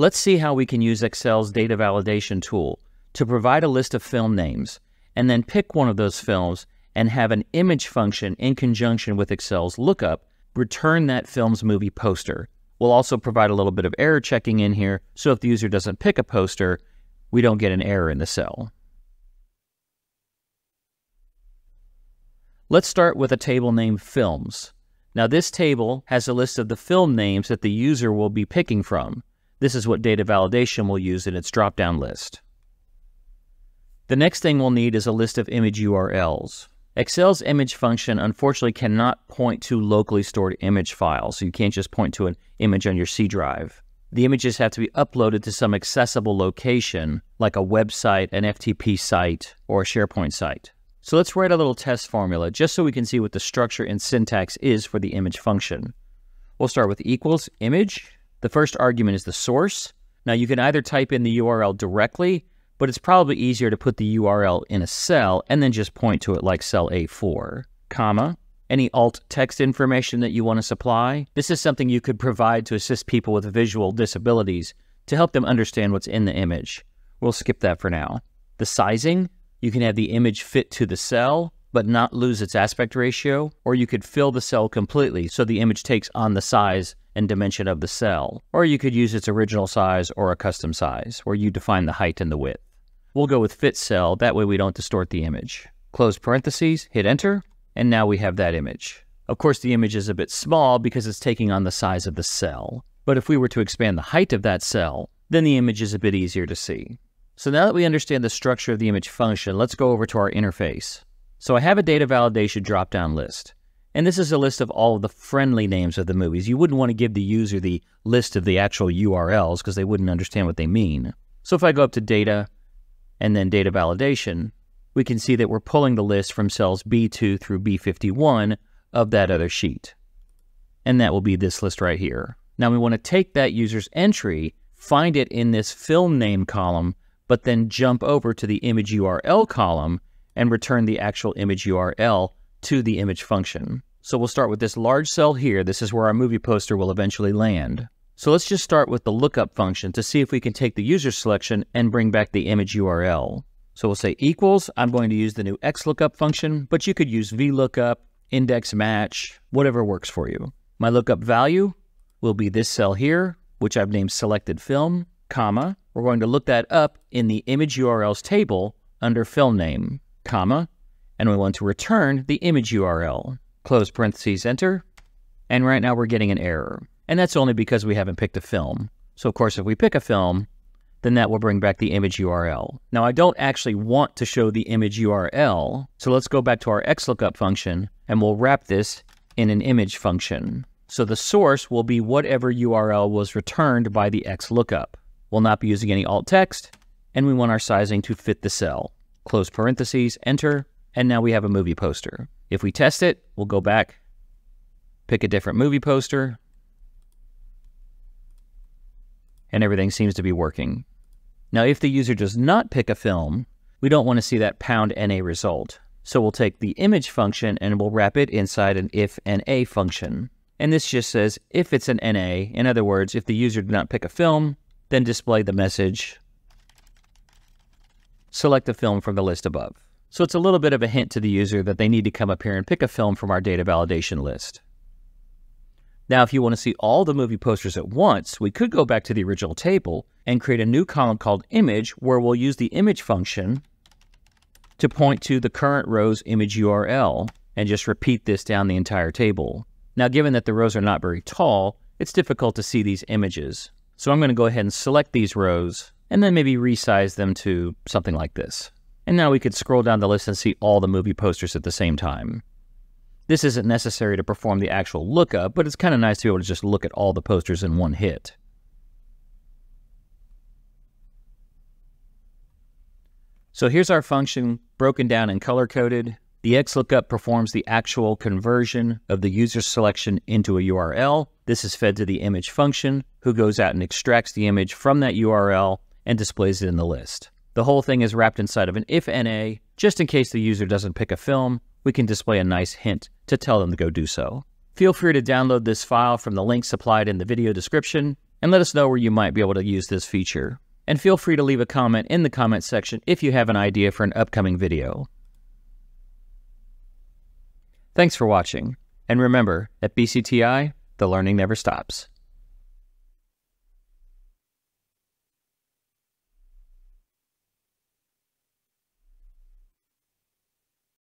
Let's see how we can use Excel's data validation tool to provide a list of film names and then pick one of those films and have an image function in conjunction with Excel's lookup return that film's movie poster. We'll also provide a little bit of error checking in here, so if the user doesn't pick a poster, we don't get an error in the cell. Let's start with a table named Films. Now this table has a list of the film names that the user will be picking from. This is what data validation will use in its drop-down list. The next thing we'll need is a list of image URLs. Excel's image function unfortunately cannot point to locally stored image files, so you can't just point to an image on your C drive. The images have to be uploaded to some accessible location, like a website, an FTP site, or a SharePoint site. So let's write a little test formula just so we can see what the structure and syntax is for the image function. We'll start with equals image. The first argument is the source. Now you can either type in the URL directly but it's probably easier to put the URL in a cell and then just point to it like cell A4, comma, any alt text information that you want to supply. This is something you could provide to assist people with visual disabilities to help them understand what's in the image. We'll skip that for now. The sizing, you can have the image fit to the cell, but not lose its aspect ratio, or you could fill the cell completely so the image takes on the size and dimension of the cell. Or you could use its original size or a custom size, where you define the height and the width. We'll go with fit cell, that way we don't distort the image. Close parentheses, hit enter, and now we have that image. Of course, the image is a bit small because it's taking on the size of the cell. But if we were to expand the height of that cell, then the image is a bit easier to see. So now that we understand the structure of the image function, let's go over to our interface. So I have a data validation drop-down list. And this is a list of all of the friendly names of the movies. You wouldn't want to give the user the list of the actual URLs because they wouldn't understand what they mean. So if I go up to data, and then data validation, we can see that we're pulling the list from cells B2 through B51 of that other sheet. And that will be this list right here. Now we want to take that user's entry, find it in this film name column, but then jump over to the image URL column and return the actual image URL to the image function. So we'll start with this large cell here. This is where our movie poster will eventually land. So let's just start with the lookup function to see if we can take the user selection and bring back the image URL. So we'll say equals, I'm going to use the new XLOOKUP function, but you could use VLOOKUP, index match, whatever works for you. My lookup value will be this cell here, which I've named selected film, comma. We're going to look that up in the image URLs table under film name, comma, and we want to return the image URL. Close parentheses, enter, and right now we're getting an error. And that's only because we haven't picked a film. So of course, if we pick a film, then that will bring back the image URL. Now I don't actually want to show the image URL, so let's go back to our XLOOKUP function and we'll wrap this in an image function. So the source will be whatever URL was returned by the XLOOKUP. We'll not be using any alt text, and we want our sizing to fit the cell. Close parentheses, enter, and now we have a movie poster. If we test it, we'll go back, pick a different movie poster, and everything seems to be working. Now, if the user does not pick a film, we don't want to see that pound NA result. So we'll take the image function and we'll wrap it inside an if NA function. And this just says if it's an NA, in other words, if the user did not pick a film, then display the message, select a film from the list above. So it's a little bit of a hint to the user that they need to come up here and pick a film from our data validation list. Now, if you want to see all the movie posters at once, we could go back to the original table and create a new column called image where we'll use the image function to point to the current row's image URL and just repeat this down the entire table. Now, given that the rows are not very tall, it's difficult to see these images. So I'm going to go ahead and select these rows and then maybe resize them to something like this. And now we could scroll down the list and see all the movie posters at the same time. This isn't necessary to perform the actual lookup, but it's kind of nice to be able to just look at all the posters in one hit. So here's our function broken down and color-coded. The XLOOKUP performs the actual conversion of the user selection into a URL. This is fed to the image function, who goes out and extracts the image from that URL and displays it in the list. The whole thing is wrapped inside of an if NA. Just in case the user doesn't pick a film, we can display a nice hint to tell them to go do so. Feel free to download this file from the link supplied in the video description and let us know where you might be able to use this feature. And feel free to leave a comment in the comment section if you have an idea for an upcoming video. Thanks for watching, and remember, at BCTI, the learning never stops.